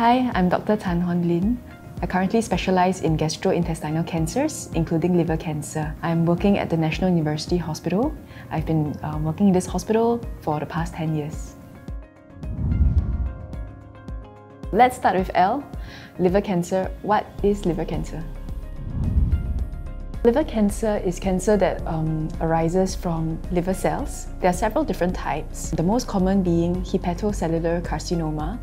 Hi, I'm Dr. Tan Hon Lyn. I currently specialize in gastrointestinal cancers, including liver cancer. I'm working at the National University Hospital. I've been uh, working in this hospital for the past 10 years. Let's start with L, liver cancer. What is liver cancer? Liver cancer is cancer that um, arises from liver cells. There are several different types, the most common being hepatocellular carcinoma,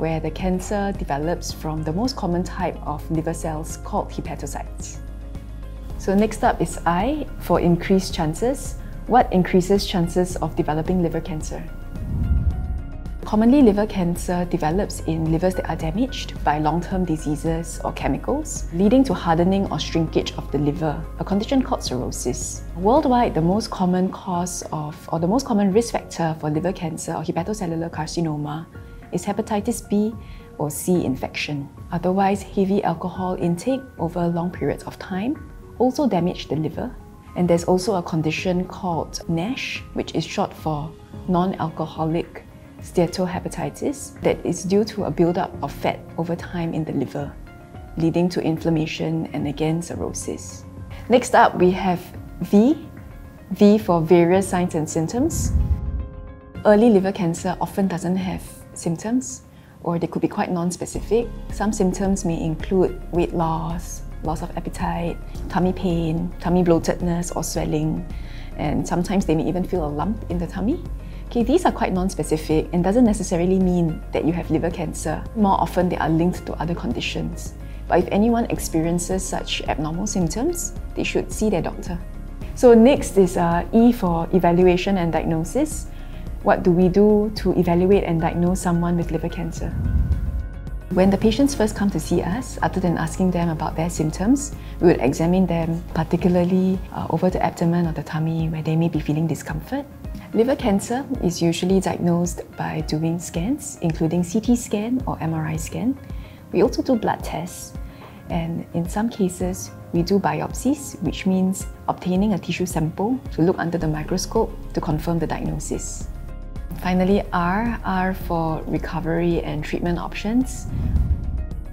where the cancer develops from the most common type of liver cells called hepatocytes. So next up is I for increased chances. What increases chances of developing liver cancer? Commonly, liver cancer develops in livers that are damaged by long-term diseases or chemicals, leading to hardening or shrinkage of the liver, a condition called cirrhosis. Worldwide, the most common cause of, or the most common risk factor for liver cancer or hepatocellular carcinoma is hepatitis B or C infection. Otherwise, heavy alcohol intake over long periods of time also damage the liver. And there's also a condition called NASH, which is short for non-alcoholic steatohepatitis that is due to a buildup of fat over time in the liver, leading to inflammation and again cirrhosis. Next up, we have V, V for various signs and symptoms. Early liver cancer often doesn't have symptoms or they could be quite non-specific. Some symptoms may include weight loss, loss of appetite, tummy pain, tummy bloatedness or swelling, and sometimes they may even feel a lump in the tummy. Okay, these are quite non-specific and doesn't necessarily mean that you have liver cancer. More often they are linked to other conditions. But if anyone experiences such abnormal symptoms, they should see their doctor. So next is uh, E for evaluation and diagnosis. What do we do to evaluate and diagnose someone with liver cancer? When the patients first come to see us, other than asking them about their symptoms, we would examine them, particularly uh, over the abdomen or the tummy where they may be feeling discomfort. Liver cancer is usually diagnosed by doing scans, including CT scan or MRI scan. We also do blood tests, and in some cases, we do biopsies, which means obtaining a tissue sample to look under the microscope to confirm the diagnosis. Finally, R, R for recovery and treatment options.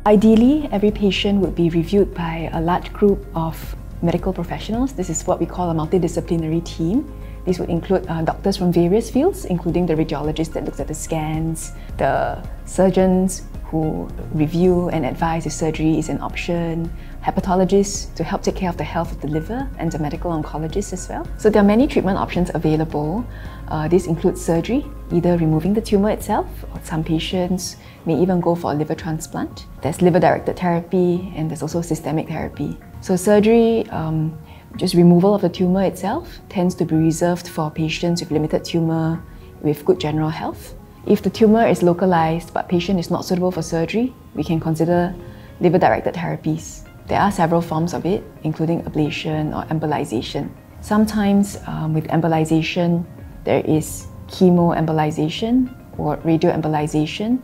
Ideally, every patient would be reviewed by a large group of medical professionals. This is what we call a multidisciplinary team. These would include uh, doctors from various fields, including the radiologist that looks at the scans, the surgeons who review and advise if surgery is an option, hepatologists to help take care of the health of the liver, and the medical oncologists as well. So there are many treatment options available. Uh, this includes surgery, either removing the tumour itself, or some patients may even go for a liver transplant. There's liver-directed therapy, and there's also systemic therapy. So surgery, um, just removal of the tumour itself, tends to be reserved for patients with limited tumour with good general health. If the tumour is localized but patient is not suitable for surgery, we can consider liver-directed therapies. There are several forms of it, including ablation or embolization. Sometimes um, with embolization, there is chemoembolization or radioembolization,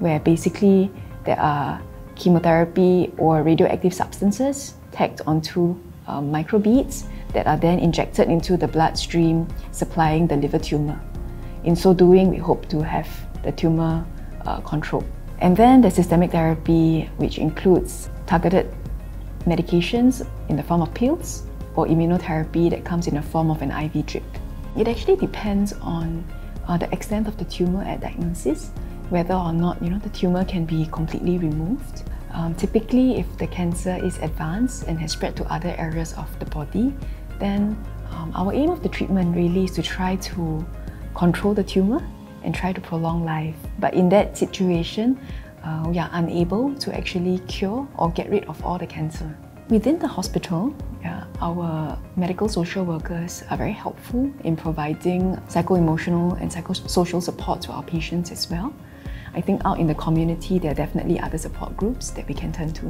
where basically there are chemotherapy or radioactive substances tagged onto um, microbeads that are then injected into the bloodstream, supplying the liver tumour. In so doing, we hope to have the tumour uh, controlled. And then the systemic therapy, which includes targeted medications in the form of pills or immunotherapy that comes in the form of an IV drip. It actually depends on uh, the extent of the tumour at diagnosis, whether or not you know the tumour can be completely removed. Um, typically, if the cancer is advanced and has spread to other areas of the body, then um, our aim of the treatment really is to try to control the tumour and try to prolong life. But in that situation, uh, we are unable to actually cure or get rid of all the cancer. Within the hospital, our medical social workers are very helpful in providing psycho-emotional and psychosocial support to our patients as well. I think out in the community, there are definitely other support groups that we can turn to.